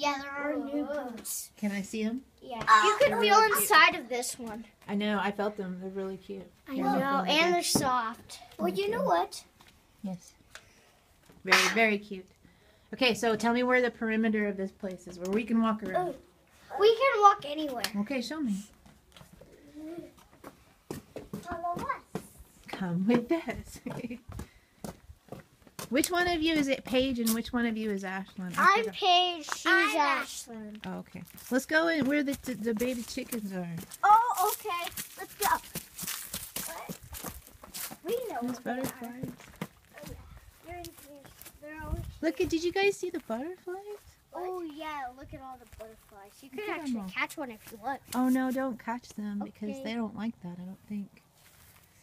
Yeah, there are new boots. Can I see them? Yeah, uh, you They're can really feel cute. inside of this one. I know. I felt them. They're really cute. I Here, know, look, look, and look. they're soft. Well, you know what? Yes. Very, very cute. Okay, so tell me where the perimeter of this place is, where we can walk around. Oh, we can walk anywhere. Okay, show me. Follow us. Come with us. which one of you is it Paige and which one of you is Ashlyn? I I'm forgot. Paige. She's I'm Ashlyn. Oh, okay. Let's go in where the, the, the baby chickens are. Oh, okay. Let's go. What? We know Those where they are. butterflies. Oh, They're in here. They're always. Look, at did you guys see the butterflies? Oh yeah, look at all the butterflies. You could Look at 'em actually all. catch one if you want. Oh no, don't catch them because they don't like that, I don't think.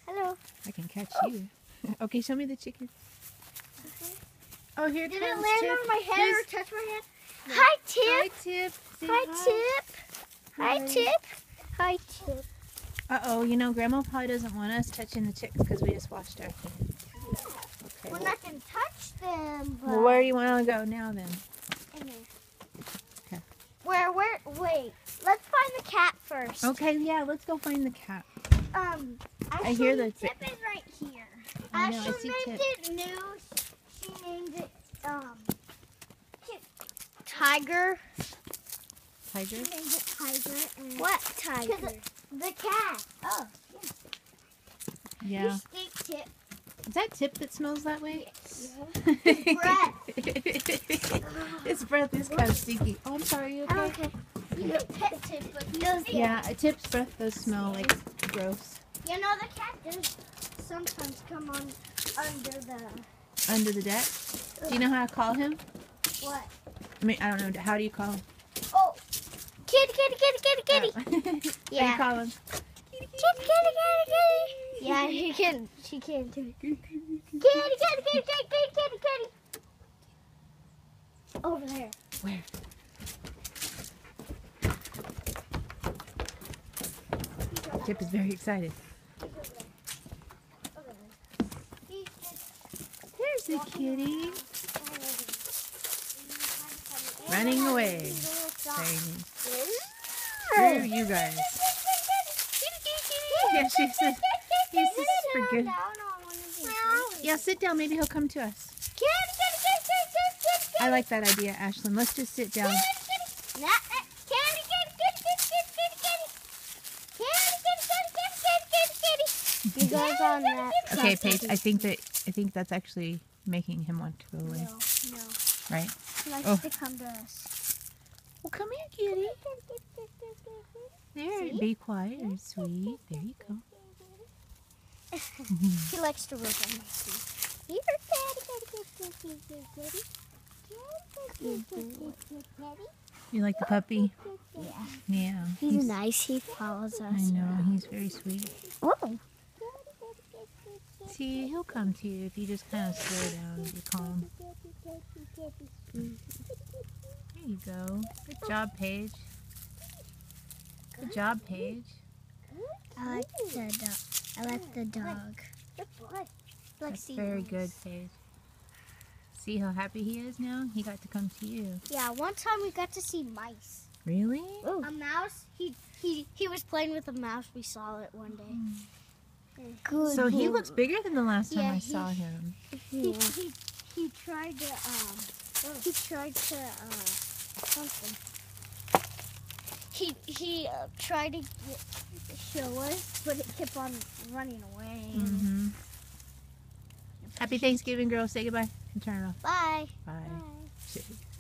Hello. I can catch you. okay, show me the chicken. Oh, here Did comes it land Tip. on my head Here's- or touch my head? Hi, Tip. Hi, Tip. Say Hi, Tip. Hi, Hi. Tip. Hi, Tip. Uh oh, you know, Grandma probably doesn't want us touching the chicks because we just washed our hands. Okay. We're not gonna touch them. But Well, where do you want to go now then? in here. Okay. Where? Where? Wait. Let's find the cat first. Okay, yeah, let's go find the cat. Um. I hear the Tip is right here. I know, I Ashlyn named Tip. it new. She named it. Tiger. Tiger? She named Tiger. And what tiger? The cat. Oh. Yeah. You stink, Tip. Is that Tip that smells that way? breath. His breath is kind of stinky. Oh, I'm sorry, you okay? Okay. You can pet Tip, but he doesn't. Yeah, a Tip's breath does smell like gross. You know the cat does sometimes come on under the Under the deck. Do you know how to call him? what? I mean, I don't know. How do you call him? Oh, kitty, kitty, kitty, kitty, kitty. Oh. How do you call him? Kitty, kitty, kitty, kitty. Yeah, he can. She can do it. Kitty, kitty, kitty, kitty, kitty, kitty, kitty. Over there. Where? Tip is very excited. There's the kitty. All over. Running away. he's a little Screw you guys. Yeah, she said, "This is for good." Down on one of these. Yeah, sit down. Maybe he'll come to us. I like that idea, Ashlyn. Let's just sit down. You guys on that? Okay, Paige. I think that I think that's actually making him want to go away, No, no. Right? He likes Oh. to come to us. Well, come here, kitty. There, See? be quiet and sweet. There you go. He likes to rub on my feet. Here, kitty, kitty, kitty. You like the puppy? Yeah. Yeah. He's nice. He follows us. I know. He's very sweet. Oh. See, he'll come to you if you just kind of slow down and be calm. There you go. Good job, Paige. Good job, Paige. I like the dog. I like the dog. Good boy. That's very good, Paige. See how happy he is now? He got to come to you. Yeah, one time we got to see mice. Really? A mouse. He he he was playing with a mouse. We saw it one day. Good. So he looks bigger than the last time Yeah, I he- saw him. He, he he tried to um he tried to uh something. He he uh, tried to get, show us, but it kept on running away. hmm Happy Thanksgiving, girls. Say goodbye and turn it off. Bye. Bye. Bye.